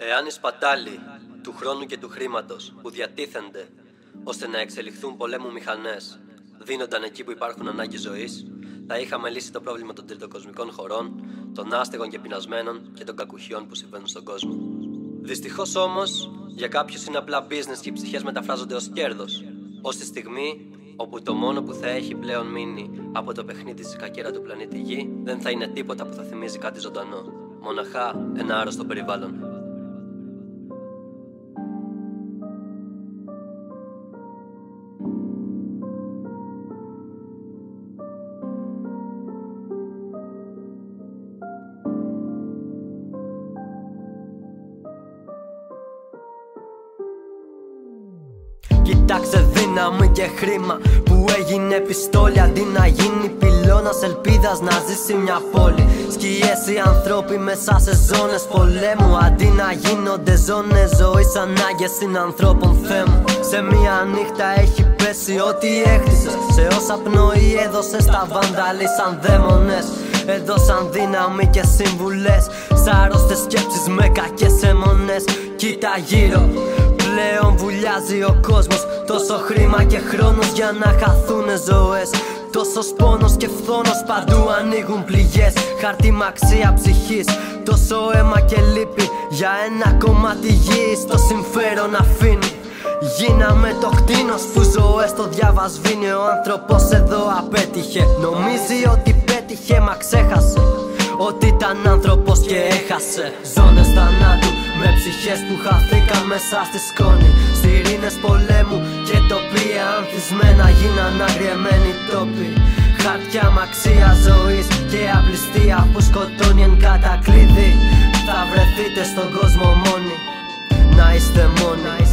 Εάν οι σπατάλοι του χρόνου και του χρήματος που διατίθενται ώστε να εξελιχθούν πολέμου μηχανές δίνονταν εκεί που υπάρχουν ανάγκη ζωής, θα είχαμε λύσει το πρόβλημα των τριτοκοσμικών χωρών, των άστεγων και πεινασμένων και των κακουχιών που συμβαίνουν στον κόσμο. Δυστυχώς όμως, για κάποιους είναι απλά business και οι ψυχές μεταφράζονται ως κέρδος. Ω τη στιγμή όπου το μόνο που θα έχει πλέον μείνει από το παιχνίδι στη κακέρα του πλανήτη Γη δεν θα είναι τίποτα που θα θυμίζει κάτι ζωντανό. Μοναχά ένα άρρωστο περιβάλλον. Κοιτάξε δύναμη και χρήμα που έγινε πιστόλι αντί να γίνει πυλώνας ελπίδας να ζήσει μια πόλη. Σκιές οι άνθρωποι μέσα σε ζώνες πολέμου αντί να γίνονται ζώνες ζωής ανάγκες ανθρώπων θέμου. Σε μια νύχτα έχει πέσει ό,τι έχτισες. Σε όσα πνοή έδωσες τα βανταλή σαν δαίμονες. Έδωσαν δύναμη και συμβουλέ. Σ' άρρωστες σκέψεις με κακές αιμονέ. Κοίτα γύρω πλέον βουλιάζει ο κόσμος. Τόσο χρήμα και χρόνος για να χαθούνε ζωές. Τόσο πόνος και φθόνος παντού ανοίγουν πληγές. Χαρτί μαξία ψυχής Τόσο αίμα και λύπη. Για ένα κομμάτι γης Το συμφέρον αφήνει. Γίναμε το κτίνος που ζωές το διαβασβήνει. Ο άνθρωπος εδώ απέτυχε. Νομίζει ότι πέτυχε μα ξέχασε Ότι ήταν άνθρωπος και έχασε. Ζώνες θανάτου με ψυχές που χαθήκαν μέσα στη σκόνη. Σιρήνες πολέμου και τοπία ανθισμένα γίναν αγριεμένοι τόποι. Χαρτιά μαξία ζωής και απληστία που σκοτώνει εν κατακλείδη. Θα βρεθείτε στον κόσμο μόνοι Να είστε μόνοι, να είστε μόνοι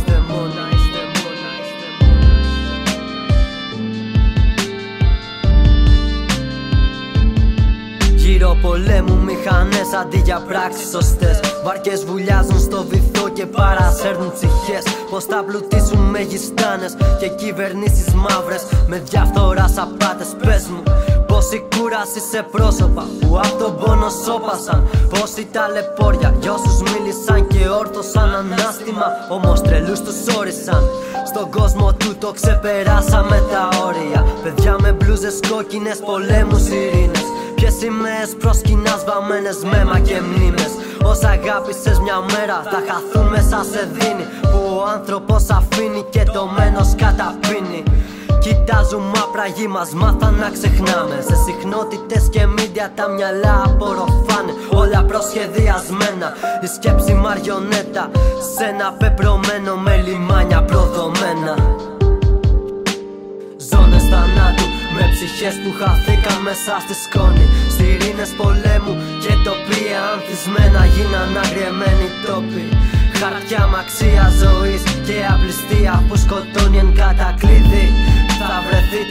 μηχανές αντί για πράξεις σωστές. Βάρκες βουλιάζουν στο βυθό και παρασέρνουν ψυχές. Πως θα πλουτίσουν με γιστάνες και κυβερνήσεις μαύρες. Με διαφθορά απάτες πες μου Πόση κούραση σε πρόσωπα που από τον πόνο σώπασαν. Πόση ταλαιπώρια για όσους μίλησαν και όρθωσαν ανάστημα Όμως τρελούς τους όρισαν. Στον κόσμο του το ξεπεράσαμε τα όρια. Παιδιά με μπλούζες κόκκινες πολέμους ειρήνες. Ποιες σημαίες προσκυνάς βαμμένες με μα και μνήμες. Όσα αγάπησες μια μέρα θα χαθούν μέσα σε δίνη Που ο άνθρωπος αφήνει και το μένος καταπίνει. Κοιτάζουν μάπρα γη μας μάθαν να ξεχνάμε. Σε συχνότητες και μίντια τα μυαλά απορροφάνε. Όλα προσχεδιασμένα. Η σκέψη μαριονέτα Σε ένα πεπρωμένο με λιμάνια προδομένα. Ζώνες θανάτου με ψυχές που χαθήκαν μέσα στη σκόνη Σιρήνες πολέμου και τοπία ανθισμένα γίναν αγριεμένοι τόποι. Χαρτιά μαξία ζωής και απληστία που σκοτώνει εν κατακλείδη. Θα βρεθείτε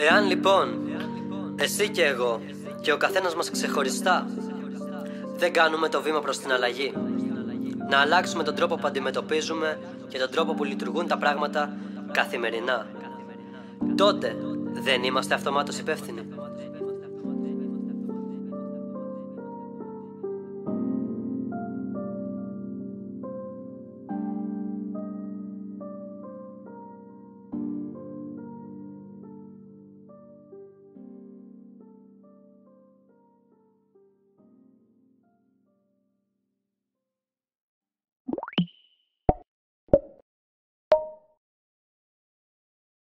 Εάν λοιπόν εσύ και εγώ και ο καθένας μας ξεχωριστά δεν κάνουμε το βήμα προς την αλλαγή να αλλάξουμε τον τρόπο που αντιμετωπίζουμε και τον τρόπο που λειτουργούν τα πράγματα καθημερινά τότε δεν είμαστε αυτομάτως υπεύθυνοι.